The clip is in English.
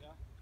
talaga